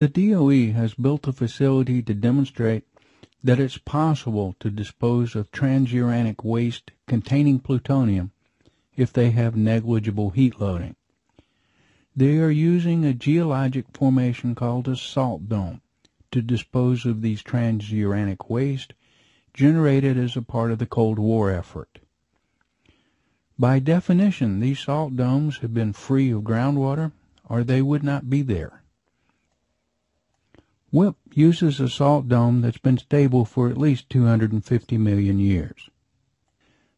The DOE has built a facility to demonstrate that it's possible to dispose of transuranic waste containing plutonium if they have negligible heat loading. They are using a geologic formation called a salt dome to dispose of these transuranic waste generated as a part of the Cold War effort. By definition, these salt domes have been free of groundwater or they would not be there. WIPP uses a salt dome that's been stable for at least 250 million years.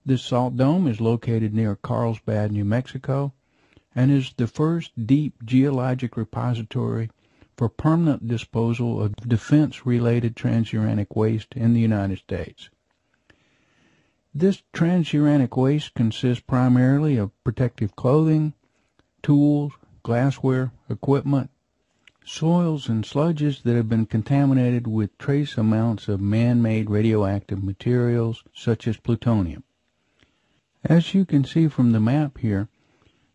This salt dome is located near Carlsbad, New Mexico, and is the first deep geologic repository for permanent disposal of defense-related transuranic waste in the United States. This transuranic waste consists primarily of protective clothing, tools, glassware, equipment, soils and sludges that have been contaminated with trace amounts of man-made radioactive materials such as plutonium. As you can see from the map here,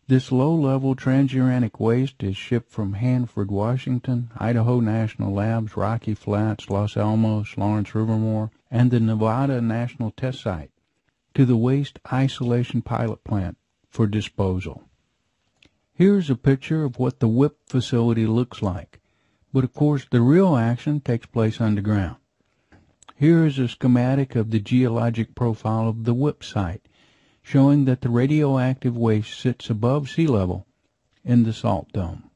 this low-level transuranic waste is shipped from Hanford, Washington, Idaho National Labs, Rocky Flats, Los Alamos, Lawrence Livermore, and the Nevada National Test Site to the Waste Isolation Pilot Plant for disposal. Here's a picture of what the WIPP facility looks like, but of course the real action takes place underground. Here is a schematic of the geologic profile of the WIPP site, showing that the radioactive waste sits above sea level in the salt dome.